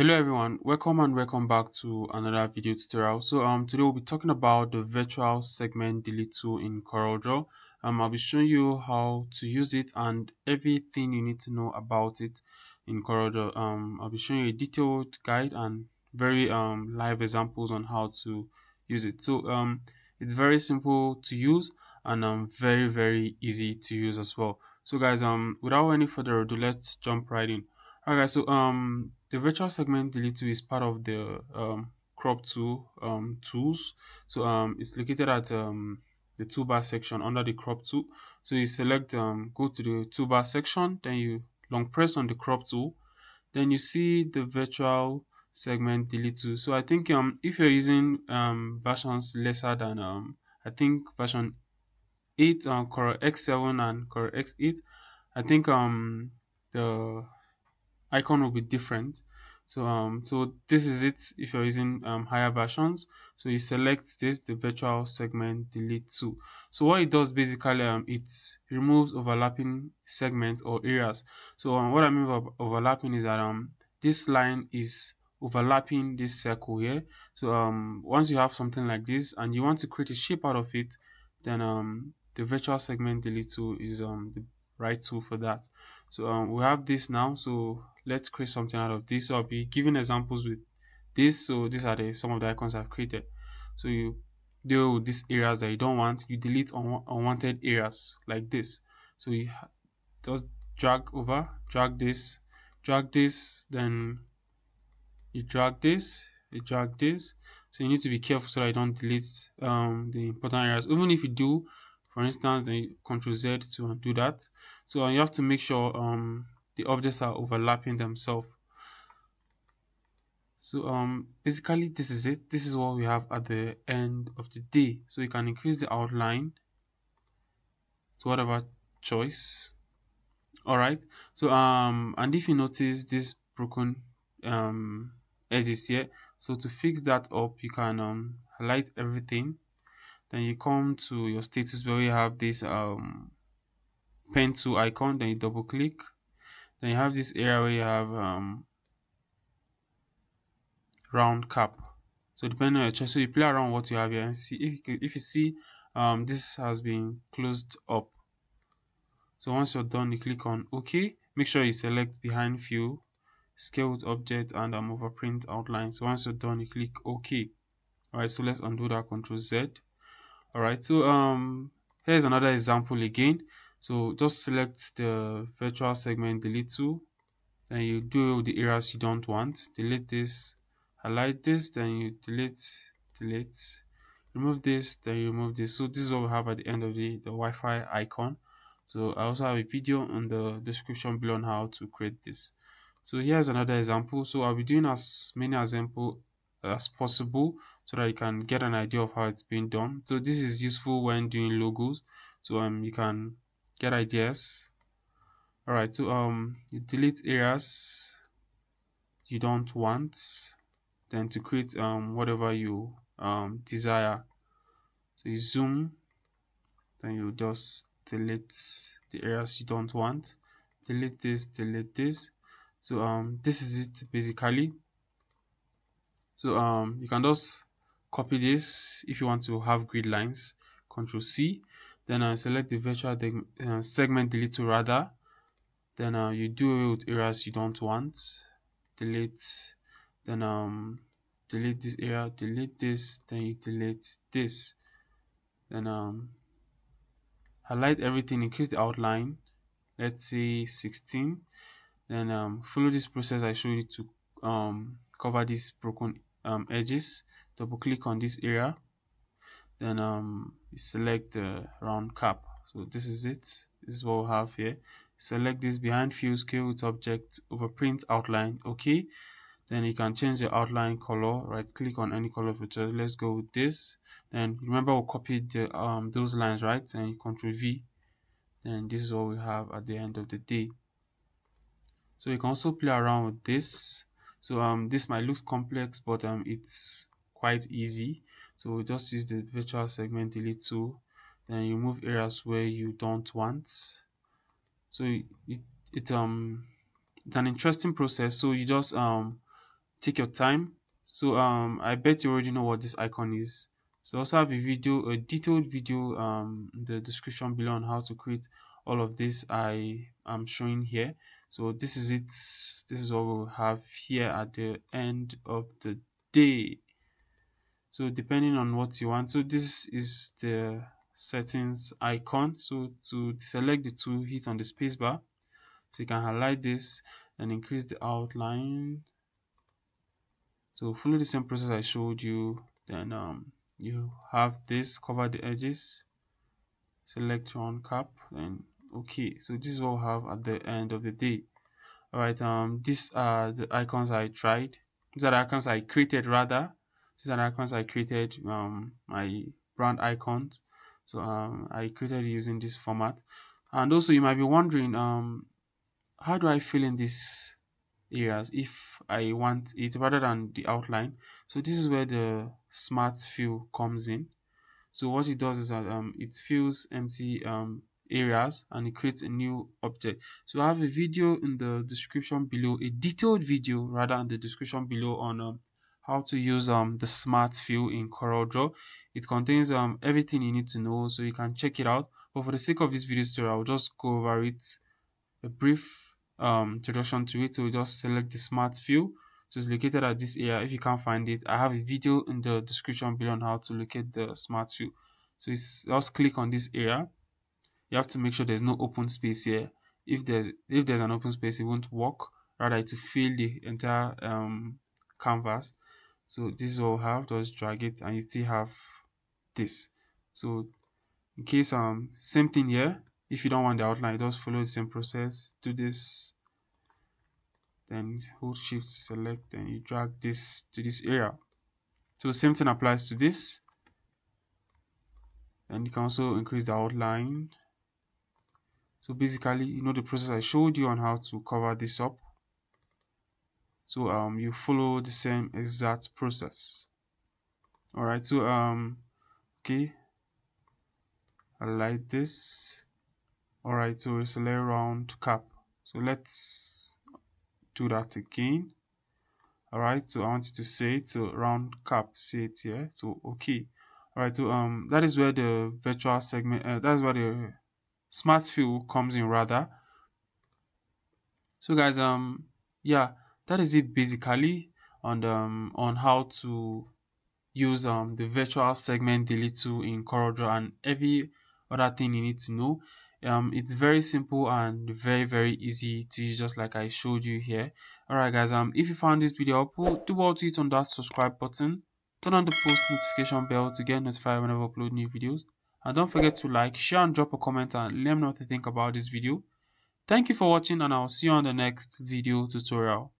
hello everyone. Welcome and welcome back to another video tutorial. So um today we'll be talking about the virtual segment delete tool in CorelDRAW um I'll be showing you how to use it and everything you need to know about it in CorelDRAW um I'll be showing you a detailed guide and very um live examples on how to use it. So um it's very simple to use and um very very easy to use as well. So guys um without any further ado let's jump right in alright so um the virtual segment delete tool is part of the um, crop tool um, tools. So um, it's located at um, the toolbar section under the crop tool. So you select um, go to the toolbar section then you long press on the crop tool. Then you see the virtual segment delete tool. So i think um if you're using um versions lesser than um i think version 8 on Corel X7 and Corel X8 I think um the icon will be different. So um so this is it if you're using um, higher versions. So you select this the virtual segment delete tool so what it does basically um it removes overlapping segments or areas. So um, what i mean by overlapping is that um this line is overlapping this circle here. So um once you have something like this and you want to create a shape out of it then um the virtual segment delete tool is um the right tool for that. So um, we have this now. So let's create something out of this. So i'll be giving examples with this. So these are the some of the icons i've created. So you deal with these areas that you don't want. You delete un unwanted areas like this. So you just drag over drag this drag this then you drag this you drag this. So you need to be careful so that you don't delete um, the important areas. Even if you do for instance then control z to undo that. So you have to make sure um, the objects are overlapping themselves. So um basically this is it. This is what we have at the end of the day. So you can increase the outline to whatever choice. All right so um and if you notice this broken um edges here. So to fix that up you can um highlight everything. Then you come to your status where you have this um, pen tool icon. Then you double click then you have this area where you have um, round cap. So depending on your choice so you play around what you have here and see if you, if you see um, this has been closed up. So once you're done you click on ok. Make sure you select behind fill scale object and um, overprint outline. So once you're done you click ok. All right so let's undo that control z. All right so um here's another example again so just select the virtual segment delete tool then you do the areas you don't want delete this highlight this then you delete delete remove this then you remove this. So this is what we have at the end of the the wi-fi icon. So i also have a video on the description below on how to create this. So here's another example. So i'll be doing as many example as possible so that you can get an idea of how it's being done. So this is useful when doing logos. So um you can get ideas. All right so um delete areas you don't want then to create um whatever you um desire. So you zoom then you just delete the areas you don't want. Delete this delete this. So um this is it basically. So um you can just copy this if you want to have grid lines control c then uh, select the virtual uh, segment delete to rather then uh, you do it with areas you don't want. Delete. Then um delete this area delete this then you delete this. Then um highlight everything increase the outline. Let's say 16 then um follow this process i showed you to um cover this broken um, edges. Double click on this area. Then select the round cap. So this is it. This is what we have here. Select this behind fill scale with object overprint outline. Okay then you can change the outline color. Right click on any color feature let's go with this. Then remember we copied the, um, those lines right? And control v. Then this is what we have at the end of the day. So you can also play around with this. So um this might look complex but um it's quite easy so we just use the virtual segment delete tool. Then you move areas where you don't want. So it, it um it's an interesting process. So you just um take your time. So um i bet you already know what this icon is. So I also have a video a detailed video um in the description below on how to create all of this i am showing here. So this is it. This is what we'll have here at the end of the day so depending on what you want. So this is the settings icon. So to select the tool hit on the spacebar so you can highlight this and increase the outline. So follow the same process i showed you. Then um, you have this cover the edges select round cap and okay. So this is what we have at the end of the day. All right um these are the icons i tried. These are the icons i created rather these are icons i created um my brand icons. So um i created using this format. And also you might be wondering um how do i fill in these areas if i want it rather than the outline? So this is where the smart fill comes in. So what it does is that um, it fills empty um, areas and it creates a new object. So i have a video in the description below a detailed video rather in the description below on um, how to use um, the smart fill in CorelDRAW it contains um, everything you need to know so you can check it out. But for the sake of this video tutorial i'll just go over it a brief um, introduction to it. So we just select the smart fill so it's located at this area. If you can't find it i have a video in the description below on how to locate the smart fill so it's just click on this area. You have to make sure there's no open space here. If there's if there's an open space it won't work. Rather to fill the entire um, canvas so this is what we have. Just drag it and you still have this. So in case um same thing here. If you don't want the outline just follow the same process. Do this. Then hold shift select and you drag this to this area. So same thing applies to this. And you can also increase the outline. So basically you know the process i showed you on how to cover this up so um you follow the same exact process. All right so um okay. I like this. All right so it's a layer round cap. So let's do that again. All right so i want you to say it. So round cap say it here. So okay. All right so um that is where the virtual segment uh, that's where the smart fill comes in rather. So guys um yeah that is it basically on um on how to use um the virtual segment delete tool in CorelDRAW and every other thing you need to know. Um it's very simple and very very easy to use just like i showed you here. All right guys um if you found this video helpful do well to hit on that subscribe button. Turn on the post notification bell to get notified whenever i upload new videos. And don't forget to like share and drop a comment and let me know what you think about this video. Thank you for watching and i'll see you on the next video tutorial